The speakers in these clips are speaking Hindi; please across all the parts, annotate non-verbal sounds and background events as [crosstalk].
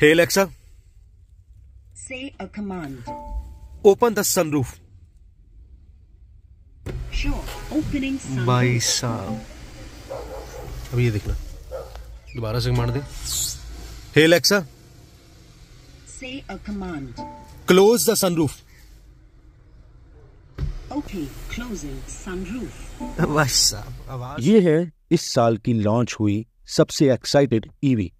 Hey Alexa, Say a command. open the sunroof. Sure. Opening sun. भाई साहब अब ये देखना दोबारा से मार दे Hey Alexa, Say a command. close the sunroof. Okay. Closing sunroof. भाई साहब आवाज़ ये है इस साल की लॉन्च हुई सबसे excited EV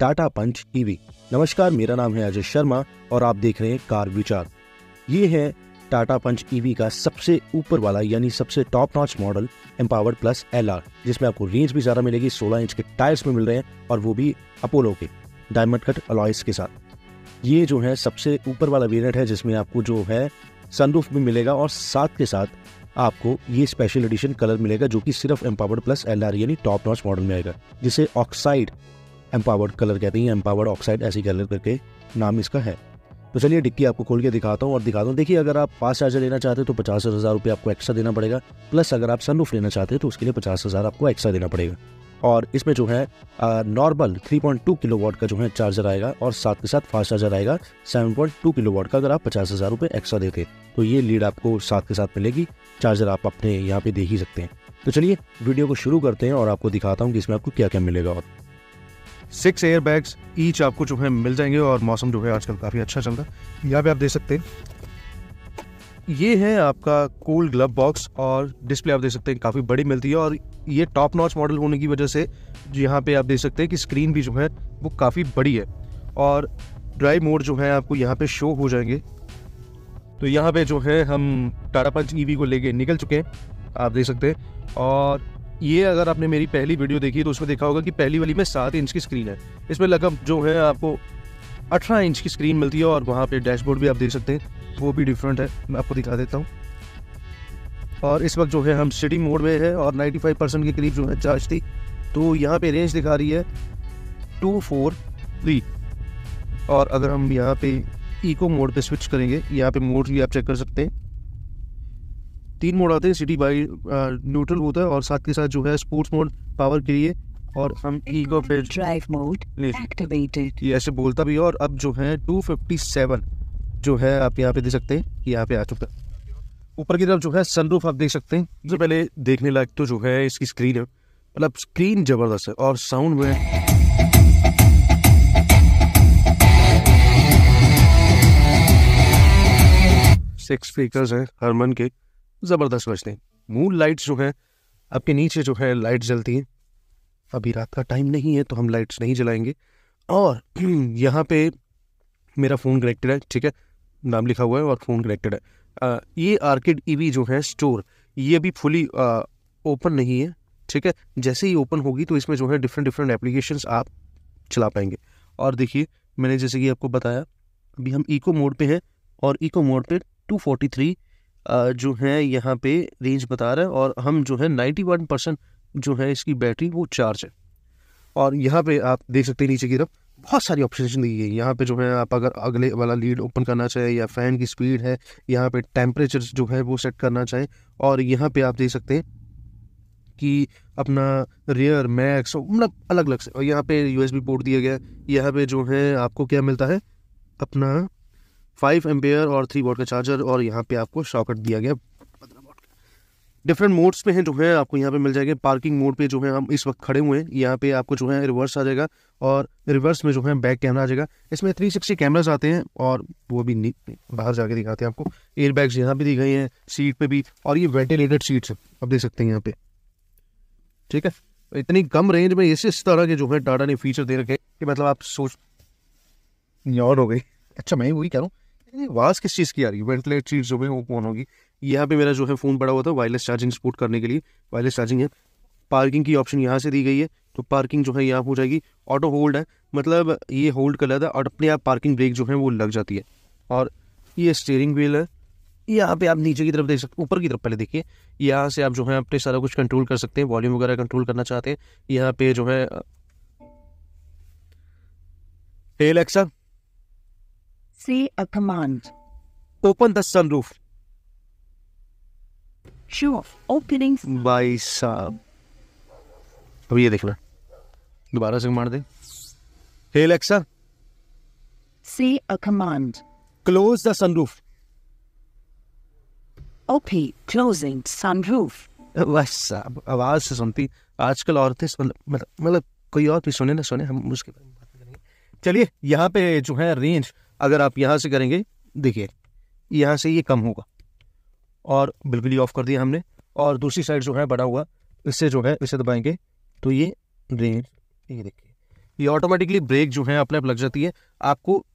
Tata Punch EV. नमस्कार, मेरा नाम है अजय शर्मा और आप देख रहे हैं कार विचार। ये है टाटा पंच ईवी का सबसे ऊपर वाला, यानी सबसे top notch model Empowered plus LR जिसमें आपको रेंज भी ज़्यादा मिलेगी 16 इंच के टायर्स में मिल रहे हैं और वो भी अपोलो के डायमंड कट अलॉयस के साथ। ये जो है सबसे ऊपर वाला वेरिएंट है, जिसमें आपको जो है सनरूफ भी मिलेगा और साथ के साथ आपको ये स्पेशल एडिशन कलर मिलेगा, जो कि सिर्फ़ एम्पावर्ड प्लस एलआर यानी टॉप नॉच मॉडल में आएगा, जिसे ऑक्साइड एम्पावर्ड कलर कहते हैं एम्पावर्ड ऑक्साइड ऐसी कलर करके नाम इसका है। तो चलिए डिक्की आपको खोल के दिखाता हूँ और दिखाता हूँ देखिए, अगर आप फास्ट चार्जर लेना चाहते हो तो पचास हज़ार रुपये आपको एक्स्ट्रा देना पड़ेगा प्लस अगर आप सनरूफ लेना चाहते हो तो उसके लिए पचास हज़ार आपको एक्स्ट्रा देना पड़ेगा। और इसमें जो है नॉर्मल 3.2 किलोवाट का जो है चार्जर आएगा और साथ के साथ फास्ट चार्जर आएगा 7.2 किलोवाट का अगर आप पचास हज़ार रुपये एक्स्ट्रा देते तो ये लीड आपको साथ के साथ मिलेगी। चार्जर आप अपने यहाँ पे देख ही सकते हैं। तो चलिए वीडियो को शुरू करते हैं और आपको दिखाता हूँ कि इसमें आपको क्या क्या मिलेगा और सिक्स एयर बैग्स ईच आपको जो है मिल जाएँगे और मौसम जो है आजकल काफ़ी अच्छा चल रहा है। यहाँ पे आप देख सकते हैं। ये है आपका कूल ग्लव बॉक्स और डिस्प्ले आप देख सकते हैं, काफ़ी बड़ी मिलती है और ये टॉप नॉच मॉडल होने की वजह से यहाँ पे आप देख सकते हैं कि स्क्रीन भी जो है, वो काफ़ी बड़ी है और ड्राइव मोड जो है आपको यहाँ पे शो हो जाएँगे। तो यहाँ पे जो है हम टाटा पंच ईवी को लेके निकल चुके हैं, आप देख सकते हैं। और ये अगर आपने मेरी पहली वीडियो देखी तो उसमें देखा होगा कि पहली वाली में सात इंच की स्क्रीन है। इसमें लगभग जो है आपको अठारह इंच की स्क्रीन मिलती है और वहाँ पे डैशबोर्ड भी आप देख सकते हैं। वो भी डिफरेंट है, मैं आपको दिखा देता हूँ। और इस वक्त जो है हम सिटी मोड में है और 95 परसेंट के करीब जो है चार्ज थी। तो यहाँ पे रेंज दिखा रही है टू फोर थ्री और अगर हम यहाँ पे इको मोड पे स्विच करेंगे, यहाँ पे मोड भी आप चेक कर सकते हैं। तीन मोड आते हैं सिटी बाई न्यूट्रल होता है और साथ के साथ जो है स्पोर्ट्स मोड पावर के लिए और हम इको पे mode ले activated. ये ऐसे बोलता भी है और अब जो है 257 जो है आप यहाँ पे देख सकते हैं कि यहाँ पे आ चुका है। ऊपर की तरफ़ जो है सनरूफ आप देख सकते हैं। सबसे पहले देखने लायक तो जो है इसकी स्क्रीन है। मतलब स्क्रीन ज़बरदस्त है और साउंड में सिक्स स्पीकर्स हैं हरमन के। ज़बरदस्त बजते हैं मून लाइट्स जो है आपके नीचे जो है लाइट जलती हैं। अभी रात का टाइम नहीं है तो हम लाइट्स नहीं जलाएँगे। और [clears throat] यहाँ पे मेरा फ़ोन कनेक्टेड है ठीक है? नाम लिखा हुआ है और फ़ोन कनेक्टेड है। अ, ये आर्किड ईवी जो है स्टोर ये अभी फुली ओपन नहीं है ठीक है? जैसे ही ओपन होगी तो इसमें जो है डिफरेंट डिफरेंट एप्लीकेशंस आप चला पाएँगे। और देखिए मैंने जैसे कि आपको बताया अभी हम इको मोड पे हैं और इको मोड पे 243 अ, जो है यहाँ पे रेंज बता रहा है और हम जो है 91 परसेंट जो है इसकी बैटरी वो चार्ज है। और यहाँ पे आप देख सकते हैं नीचे की तरफ़ बहुत सारी ऑप्शन दी गई यहाँ पे जो है आप अगर अगले वाला लीड ओपन करना चाहें या फ़ैन की स्पीड है, यहाँ पे टेम्परेचर जो है वो सेट करना चाहें और यहाँ पे आप देख सकते हैं कि अपना रियर मैक्स मतलब अलग अलग से और यहाँ पे यूएसबी पोर्ट दिया गया यहाँ पे जो है आपको क्या मिलता है? अपना फाइव एम्पेयर और थ्री वोट का चार्जर और यहाँ पे आपको शॉकट दिया गया। डिफरेंट मोड्स पे हैं जो है, आपको यहाँ पे मिल जाएँगे। पार्किंग मोड पे जो है, हम इस वक्त खड़े हुए हैं। यहाँ पे आपको जो है रिवर्स आ जाएगा और रिवर्स में जो है बैक कैमरा आ जाएगा। इसमें 360 कैमराज आते हैं और वो भी बाहर जाके दिखाते हैं आपको। एयर बैग्स यहाँ पे दी गई हैं सीट पे भी और ये वेंटिलेटेड सीट्स आप देख सकते हैं यहाँ पे। ठीक है? इतनी कम रेंज में इस इस तरह के जो है टाटा ने फीचर दे रखे कि मतलब आप सोच याद हो गई। अच्छा मैं वही कह रहा हूँ आवाज़ किस चीज़ की आ रही है? वेंटिलेट सीट जो है, वो कौन होगी? यहाँ पे मेरा जो है फ़ोन पड़ा हुआ था वायरलेस चार्जिंग सपोर्ट करने के लिए। वायरलेस चार्जिंग है। पार्किंग की ऑप्शन यहाँ से दी गई है। तो पार्किंग जो है यहाँ हो जाएगी। ऑटो होल्ड है। मतलब ये होल्ड कर लेता है और अपने आप पार्किंग ब्रेक जो है वो लग जाती है। और ये स्टेयरिंग व्हील है। यहाँ पे आप नीचे की तरफ़ देख सकते हैं ऊपर की तरफ़ पहले देखिए। यहाँ से आप जो है अपने सारा कुछ कंट्रोल कर सकते हैं। वॉल्यूम वगैरह कंट्रोल करना चाहते हैं। यहाँ पे जो hey Alexa Say a command. Open the sunroof Sure. Opening भाई साहब अब ये देखना दोबारा से मार दे hey Alexa Say a command. Close the sunroof OP. Closing sunroof. बस साहब आवाज़ से सुनती आजकल औरतें मतलब मतलब मतलब कोई और भी सुने ना सुने हम उसके बारे में बात नहीं करेंगे चलिए यहाँ पे जो है रेंज अगर आप यहाँ से करेंगे, देखिए, यहाँ से ये कम होगा। और बिल्कुल ही ऑफ़ कर दिया हमने। और दूसरी साइड जो है, बड़ा हुआ, इससे जो है, इसे दबाएँगे। तो ये रेंज ये देखिए, ये ऑटोमेटिकली ब्रेक जो है, अपने आप लग जाती है। आपको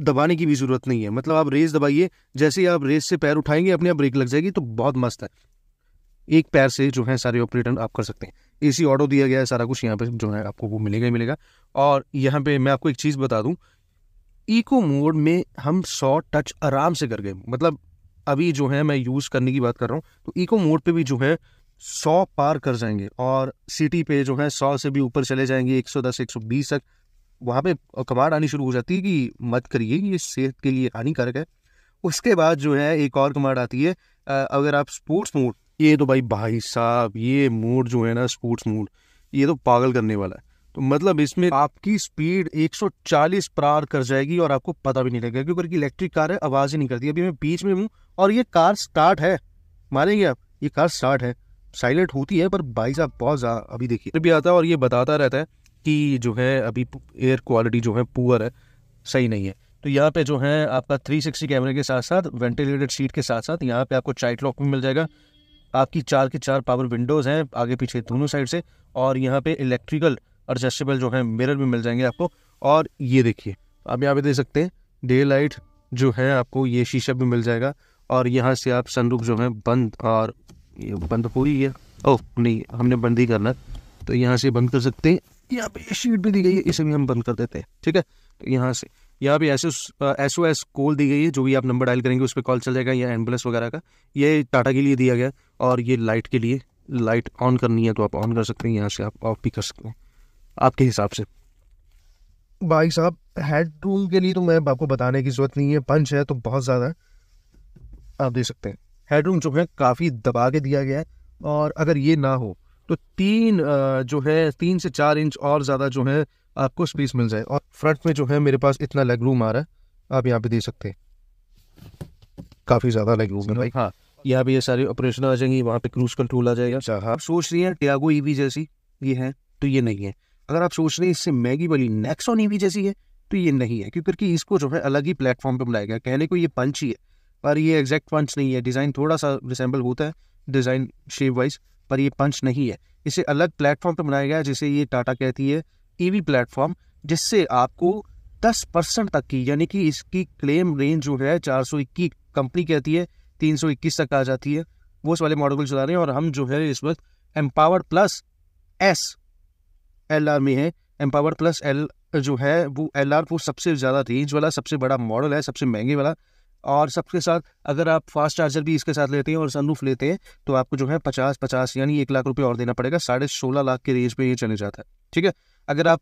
दबाने की भी ज़रूरत नहीं है। मतलब आप रेस दबाइए, जैसे ही आप रेस से पैर उठाएँगे, अपने आप ब्रेक लग जाएगी तो बहुत मस्त है। एक पैर से जो है, सारे ऑपरेटर आप कर सकते हैं। एसी ऑटो दिया गया है, सारा कुछ यहाँ पे जो है, आपको वो मिलेगा ही मिलेगा। और यहाँ पे मैं आपको एक चीज़ बता दूँ इको मोड में हम सौ टच आराम से कर गए। मतलब अभी जो है मैं यूज़ करने की बात कर रहा हूँ तो इको मोड पे भी जो है सौ पार कर जाएँगे और सिटी पे जो है सौ से भी ऊपर चले जाएँगे, एक सौ दस, एक सौ बीस तक। वहाँ पे कमांड आनी शुरू हो जाती है कि मत करिए, ये सेहत के लिए हानिकारक है। उसके बाद जो है एक और कमांड आती है अगर आप स्पोर्ट्स मोड ये तो भाई भाई साहब, ये मोड जो है ना स्पोर्ट्स मोड ये तो पागल करने वाला है। तो मतलब इसमें आपकी स्पीड 140 पार कर जाएगी और आपको पता भी नहीं लगेगा, क्योंकि इलेक्ट्रिक कार है, आवाज़ ही नहीं करती। अभी मैं बीच में हूँ और ये कार स्टार्ट है। मानेंगे आप, ये कार स्टार्ट है। साइलेंट होती है, पर भाई साहब, बहुत ज़्यादा, अभी देखिए। भी आता है और ये बताता रहता है कि जो है, अभी एयर क्वालिटी जो है पुअर है, सही नहीं है। तो यहाँ पे जो है, आपका 360 कैमरे के साथ साथ वेंटिलेटेड सीट के साथ साथ यहाँ पे आपको चाइट लॉक भी मिल जाएगा। आपकी चार के चार पावर विंडोज़ हैं आगे पीछे दोनों साइड से, और यहाँ पे इलेक्ट्रिकल एडजस्टेबल जो है मिरर भी मिल जाएँगे आपको। और ये देखिए, आप यहाँ पे देख सकते हैं डे लाइट जो है आपको ये शीशा भी मिल जाएगा। और यहाँ से आप सनरूफ जो है, बंद और ये बंद हो ही है। ओह, नहीं, हमने बंद ही करना। तो यहाँ से बंद कर सकते हैं। यहाँ पे शीट भी दी गई है, इसे भी हम बंद कर देते हैं, ठीक है? तो यहाँ से, यहाँ पे S S O S call दी गई है, जो भी आप नंबर डायल करेंगे, उस पर कॉल चल जाएगा, या एंबुलेंस वगैरह का। ये टाटा के लिए दिया गया, और ये लाइट के लिए लाइट ऑन करनी है तो आप ऑन कर सकते हैं, यहाँ से आप ऑफ़ भी कर सकते हैं। आपके हिसाब से? भाई साहब हेड रूम के लिए तो मैं आपको बताने की ज़रूरत नहीं है। पंच है तो बहुत ज़्यादा आप देख सकते हैं। हेड रूम जो है काफ़ी दबा के दिया गया है। और अगर ये ना हो तो तीन जो है तीन से चार इंच और ज़्यादा जो है आपको स्पेस मिल जाए। और फ्रंट में जो है मेरे पास इतना लेग रूम आ रहा है। आप यहाँ पे दे सकते हैं। काफ़ी ज़्यादा लेग रूम है भाई। हाँ यहाँ पे ये सारी ऑपरेशन आ जाएँगी वहाँ पे क्रूज कंट्रोल आ जाएगा। अच्छा आप सोच रही हैं टियागो ईवी जैसी ये है तो ये नहीं है। अगर आप सोच रहे हैं इससे मैगी वाली नेक्सॉन ईवी जैसी है तो ये नहीं है, क्योंकि इसको जो है अलग ही प्लेटफॉर्म पर बनाया गया। कहने को ये पंच ही है, पर ये एग्जैक्ट पंच नहीं है। डिज़ाइन थोड़ा सा रिसेंबल होता है डिज़ाइन शेप वाइज पर ये पंच नहीं है। इसे अलग प्लेटफॉर्म पर बनाया गया है, जिसे ये टाटा कहती है ईवी प्लेटफॉर्म जिससे आपको 10 परसेंट तक की, यानी कि इसकी क्लेम रेंज जो है 421 कंपनी कहती है 321 तक आ जाती है। वो उस वाले मॉडल को चला रहे हैं और हम जो है इस वक्त empower plus S L R में है एम्पावर प्लस एल जो है, वो एल आर वो सबसे ज़्यादा रेंज वाला, सबसे बड़ा मॉडल है, सबसे महँगे वाला। और सबके साथ अगर आप फास्ट चार्जर भी इसके साथ लेते हैं और सनरूफ लेते हैं तो आपको जो है पचास पचास यानी एक लाख रुपये और देना पड़ेगा, साढ़े सोलह लाख के रेंज में ये चले जाता है, ठीक है? अगर आप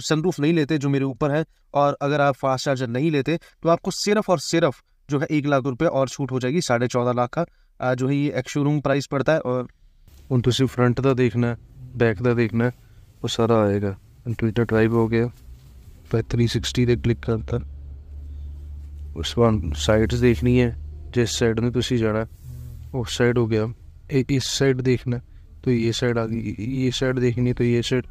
सनरूफ नहीं लेते जो मेरे ऊपर है, और अगर आप फास्ट चार्जर नहीं लेते तो आपको सिर्फ़ और सिर्फ़ जो है एक लाख रुपये और छूट हो जाएगी, साढ़े चौदह लाख का। जो है ये एक्शोरूम प्राइस पड़ता है और उन तुम फ्रंट का देखना बैक का देखना वो सारा आएगा। ट्विटर ड्राइव हो गया। मैं थ्री सिक्सटी पर क्लिक करता। उस बाद साइड्स देखनी है। जिस साइड में तुम जाना उस साइड हो गया। इस साइड देखना तो ये साइड आ गई। ये साइड देखनी तो ये साइड